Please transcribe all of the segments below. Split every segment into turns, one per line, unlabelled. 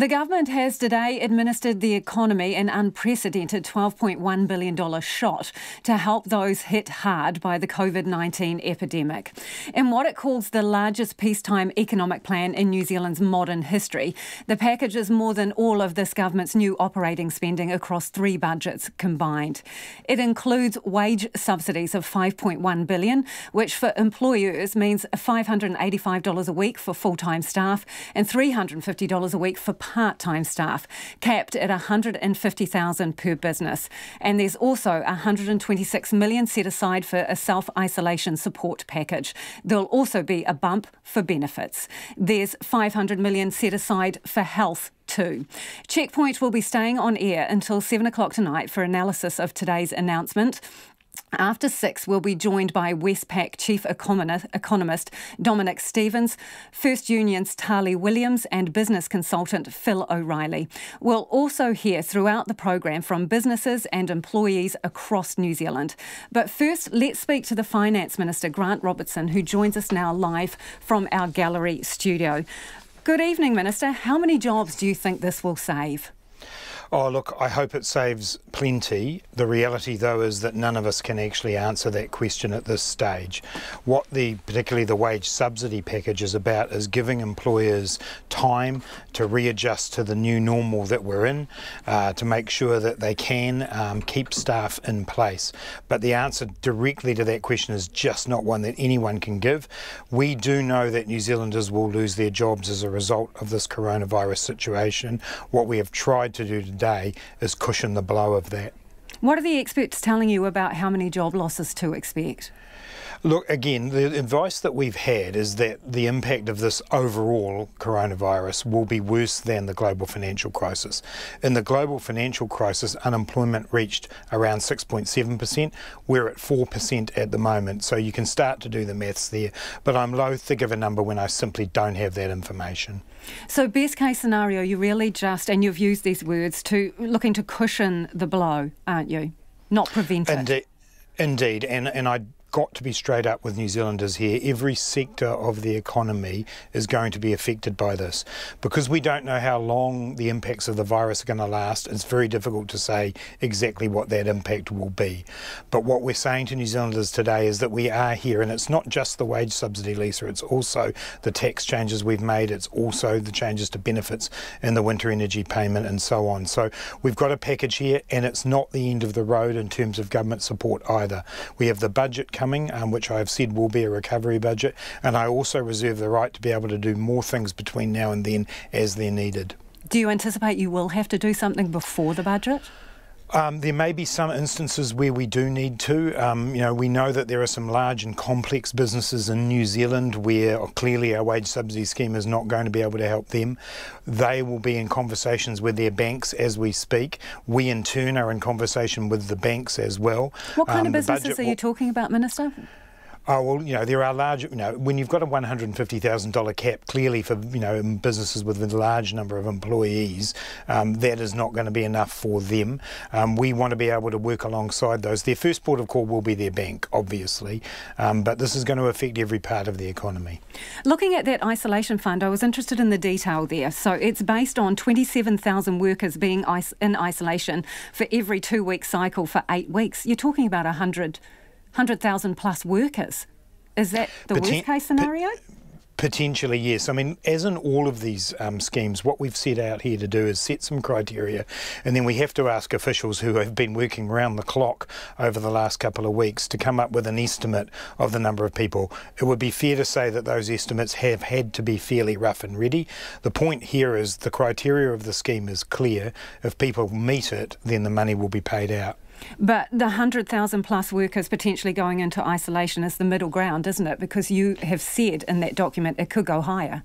The government has today administered the economy an unprecedented $12.1 billion shot to help those hit hard by the COVID 19 epidemic. In what it calls the largest peacetime economic plan in New Zealand's modern history, the package is more than all of this government's new operating spending across three budgets combined. It includes wage subsidies of 5.1 billion, which for employers means $585 a week for full time staff and $350 a week for part time staff, capped at 150,000 per business. And there's also 126 million set aside for a self isolation support package. There'll also be a bump for benefits. There's 500 million set aside for health too. Checkpoint will be staying on air until 7 o'clock tonight for analysis of today's announcement. After six, we'll be joined by Westpac Chief Economist Dominick Stephens, First Union's Tali Williams, and business consultant Phil O'Reilly. We'll also hear throughout the program from businesses and employees across New Zealand. But first, let's speak to the Finance Minister, Grant Robertson, who joins us now live from our gallery studio. Good evening, Minister. How many jobs do you think this will save?
Oh, look, I hope it saves plenty. The reality, though, is that none of us can actually answer that question at this stage. What the, particularly the wage subsidy package is about, is giving employers time to readjust to the new normal that we're in, uh, to make sure that they can um, keep staff in place. But the answer directly to that question is just not one that anyone can give. We do know that New Zealanders will lose their jobs as a result of this coronavirus situation. What we have tried to do day is cushion the blow of that.
What are the experts telling you about how many job losses to expect?
Look, again, the advice that we've had is that the impact of this overall coronavirus will be worse than the global financial crisis. In the global financial crisis, unemployment reached around 6.7%. We're at 4% at the moment, so you can start to do the maths there. But I'm loath to give a number when I simply don't have that information.
So, best case scenario, you really just, and you've used these words, to looking to cushion the blow, aren't you? Not prevent it.
Indeed, indeed. and and I got to be straight up with New Zealanders here. Every sector of the economy is going to be affected by this. Because we don't know how long the impacts of the virus are going to last, it's very difficult to say exactly what that impact will be. But what we're saying to New Zealanders today is that we are here, and it's not just the wage subsidy, Lisa, it's also the tax changes we've made, it's also the changes to benefits and the winter energy payment and so on. So we've got a package here, and it's not the end of the road in terms of government support either. We have the budget coming, um, which I have said will be a recovery budget, and I also reserve the right to be able to do more things between now and then as they're needed.
Do you anticipate you will have to do something before the budget?
Um, there may be some instances where we do need to. Um, you know, we know that there are some large and complex businesses in New Zealand where clearly our wage subsidy scheme is not going to be able to help them. They will be in conversations with their banks as we speak. We, in turn, are in conversation with the banks as well.
What kind um, of businesses are you talking about, Minister?
Oh well, you know there are large. You know when you've got a one hundred and fifty thousand dollar cap, clearly for you know businesses with a large number of employees, um, that is not going to be enough for them. Um, we want to be able to work alongside those. Their first port of call will be their bank, obviously, um, but this is going to affect every part of the economy.
Looking at that isolation fund, I was interested in the detail there. So it's based on twenty seven thousand workers being in isolation for every two week cycle for eight weeks. You're talking about a hundred. 100,000 plus workers. Is that the Poten- worst case scenario?
Potentially, yes. I mean, as in all of these um, schemes, what we've set out here to do is set some criteria, and then we have to ask officials who have been working round the clock over the last couple of weeks to come up with an estimate of the number of people. It would be fair to say that those estimates have had to be fairly rough and ready. The point here is the criteria of the scheme is clear. If people meet it, then the money will be paid out.
But the 100,000 plus workers potentially going into isolation is the middle ground, isn't it? Because you have said in that document it could go higher.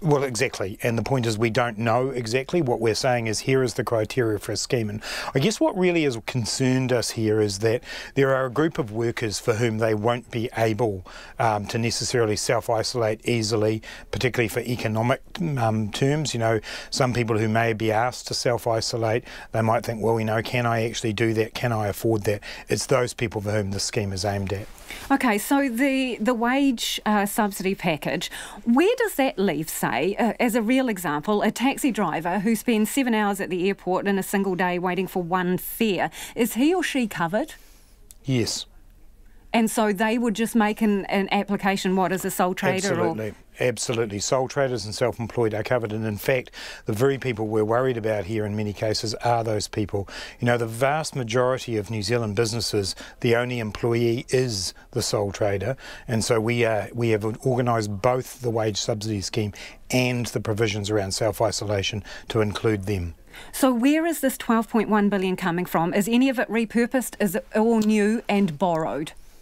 Well, exactly. And the point is, we don't know exactly. What we're saying is, here is the criteria for a scheme. And I guess what really has concerned us here is that there are a group of workers for whom they won't be able um, to necessarily self isolate easily, particularly for economic um, terms. You know, some people who may be asked to self isolate, they might think, well, you know, can I actually do that? Can I afford that? It's those people for whom the scheme is aimed at.
Okay, so the, the wage uh, subsidy package, where does that leave? Leave, say, uh, as a real example, a taxi driver who spends seven hours at the airport in a single day waiting for one fare, is he or she covered?
Yes.
And so they would just make an, an application, what, as a sole trader?
Absolutely. Or? Absolutely. Sole traders and self employed are covered. And in fact, the very people we're worried about here in many cases are those people. You know, the vast majority of New Zealand businesses, the only employee is the sole trader. And so we, are, we have organised both the wage subsidy scheme and the provisions around self isolation to include them.
So where is this 12.1 billion coming from? Is any of it repurposed? Is it all new and borrowed?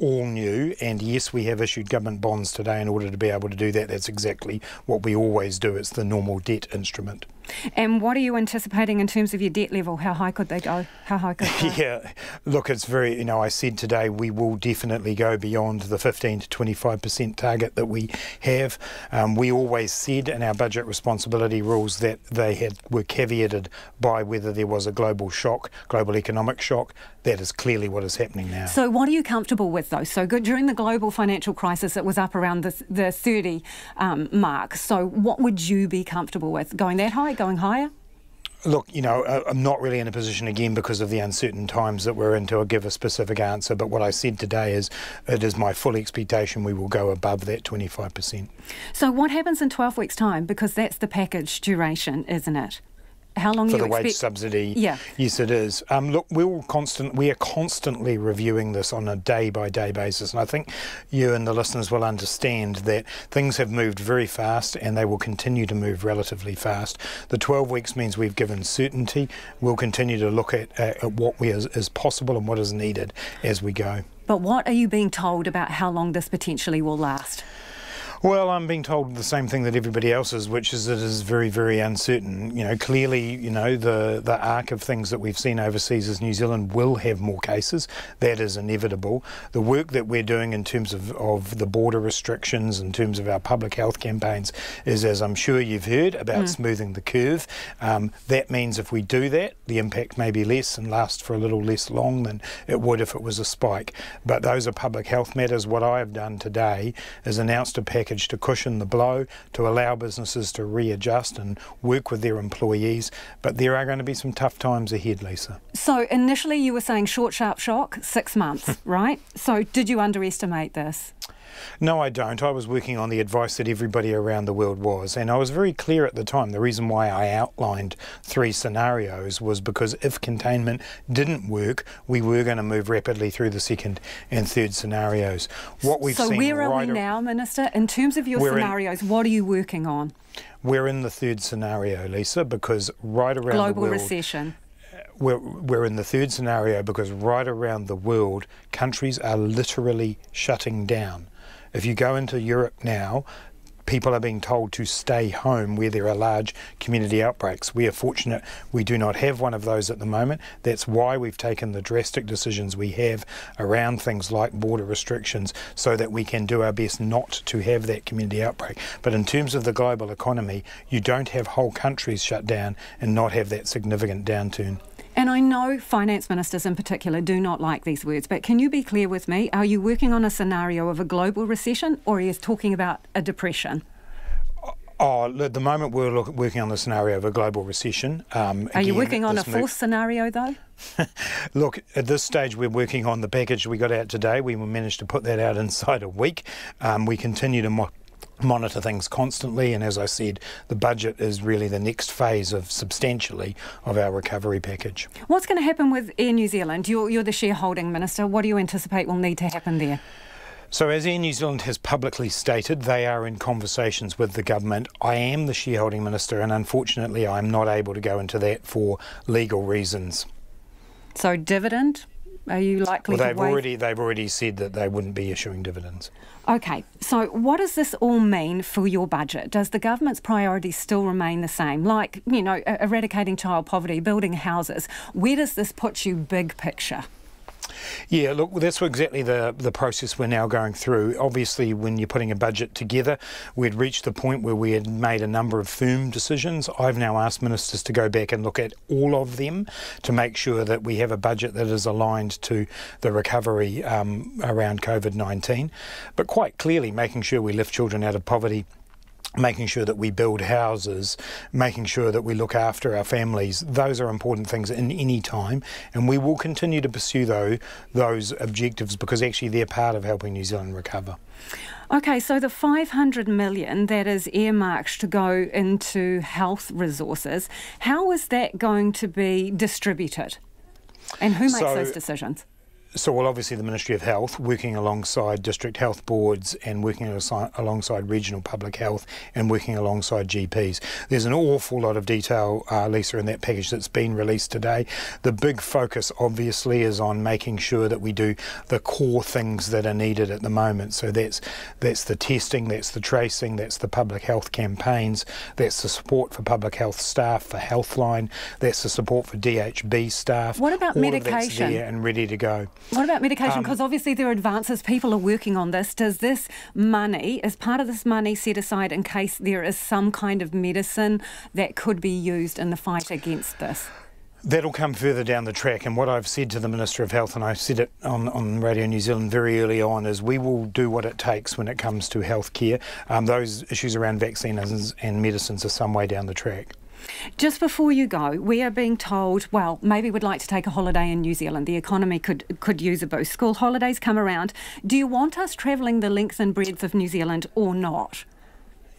all new, and yes, we have issued government bonds today in order to be able to do that. That's exactly what we always do. It's the normal debt instrument.
And what are you anticipating in terms of your debt level? How high could they go? How high could they
Yeah, look, it's very, you know, I said today we will definitely go beyond the 15 to 25% target that we have. Um, we always said in our budget responsibility rules that they had were caveated by whether there was a global shock, global economic shock. That is clearly what is happening now.
So, what are you comfortable with, though? So, good during the global financial crisis, it was up around the, the 30 um, mark. So, what would you be comfortable with? Going that high? going higher?
Look, you know, I'm not really in a position again because of the uncertain times that we're in to give a specific answer. But what I said today is it is my full expectation we will go above that 25%.
So, what happens in 12 weeks' time? Because that's the package duration, isn't it? How long
for
the
wage subsidy?
Yeah.
Yes, it is. Um, look, we'll constant. We are constantly reviewing this on a day by day basis, and I think you and the listeners will understand that things have moved very fast, and they will continue to move relatively fast. The 12 weeks means we've given certainty. We'll continue to look at, at what we is, is possible and what is needed as we go.
But what are you being told about how long this potentially will last?
Well, I'm being told the same thing that everybody else is, which is that it is very, very uncertain. You know, clearly, you know, the, the arc of things that we've seen overseas is New Zealand will have more cases. That is inevitable. The work that we're doing in terms of, of the border restrictions, in terms of our public health campaigns, is, as I'm sure you've heard, about mm. smoothing the curve. Um, that means if we do that, the impact may be less and last for a little less long than it would if it was a spike. But those are public health matters. What I have done today is announced a package package to cushion the blow, to allow businesses to readjust and work with their employees. But there are going to be some tough times ahead, Lisa.
So initially you were saying short, sharp shock, six months, right? So did you underestimate this?
No, I don't. I was working on the advice that everybody around the world was, and I was very clear at the time. The reason why I outlined three scenarios was because if containment didn't work, we were going to move rapidly through the second and third scenarios.
What we've so seen where are right we now, Minister? In terms of your scenarios, in, what are you working on?
We're in the third scenario, Lisa, because right around
global
the world,
recession
we're, we're in the third scenario because right around the world, countries are literally shutting down. If you go into Europe now, people are being told to stay home where there are large community outbreaks. We are fortunate we do not have one of those at the moment. That's why we've taken the drastic decisions we have around things like border restrictions so that we can do our best not to have that community outbreak. But in terms of the global economy, you don't have whole countries shut down and not have that significant downturn.
And I know finance ministers in particular do not like these words, but can you be clear with me? Are you working on a scenario of a global recession or are you talking about a depression?
Oh, at the moment we're look, working on the scenario of a global recession.
Um, Are again, you working on a fourth scenario though?
look, at this stage we're working on the package we got out today. We managed to put that out inside a week. Um, we continue to monitor things constantly and as I said the budget is really the next phase of substantially of our recovery package.
What's going to happen with Air New Zealand? You're, you're the shareholding minister. What do you anticipate will need to happen there?
So, as Air New Zealand has publicly stated, they are in conversations with the government. I am the shareholding minister, and unfortunately, I'm not able to go into that for legal reasons.
So, dividend? Are you likely
well, they've
to
already they've already said that they wouldn't be issuing dividends.
Okay, so what does this all mean for your budget? Does the government's priorities still remain the same, like you know, eradicating child poverty, building houses? Where does this put you, big picture?
Yeah, look, that's exactly the, the process we're now going through. Obviously, when you're putting a budget together, we'd reached the point where we had made a number of firm decisions. I've now asked ministers to go back and look at all of them to make sure that we have a budget that is aligned to the recovery um, around COVID 19. But quite clearly, making sure we lift children out of poverty making sure that we build houses, making sure that we look after our families. Those are important things in any time, and we will continue to pursue those, those objectives because actually they're part of helping New Zealand recover.
Okay, so the 500 million that is earmarked to go into health resources, how is that going to be distributed? And who makes so, those decisions?
So, well, obviously, the Ministry of Health, working alongside district health boards and working alongside regional public health and working alongside GPs. There's an awful lot of detail, uh, Lisa, in that package that's been released today. The big focus, obviously, is on making sure that we do the core things that are needed at the moment. So, that's, that's the testing, that's the tracing, that's the public health campaigns, that's the support for public health staff, for Healthline, that's the support for DHB staff.
What about
All
medication?
Of that's there and ready to go.
What about medication? Because um, obviously there are advances. People are working on this. Does this money, is part of this money set aside in case there is some kind of medicine that could be used in the fight against this?
That'll come further down the track. And what I've said to the Minister of Health, and I said it on, on Radio New Zealand very early on, is we will do what it takes when it comes to healthcare. Um, those issues around vaccines and medicines are some way down the track.
Just before you go, we are being told, well, maybe we'd like to take a holiday in New Zealand. The economy could could use a boost. School holidays come around. Do you want us travelling the length and breadth of New Zealand or not?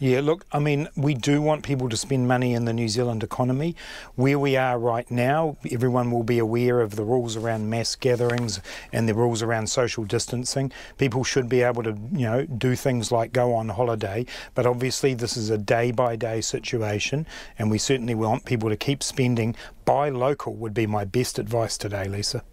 Yeah, look, I mean, we do want people to spend money in the New Zealand economy. Where we are right now, everyone will be aware of the rules around mass gatherings and the rules around social distancing. People should be able to, you know, do things like go on holiday, but obviously this is a day by day situation, and we certainly want people to keep spending. Buy local would be my best advice today, Lisa.